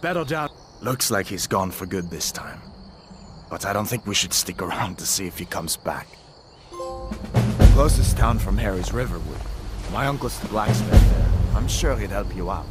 Battle down. Looks like he's gone for good this time. But I don't think we should stick around to see if he comes back. Closest town from here is Riverwood. My uncle's the blacksmith there. I'm sure he'd help you out.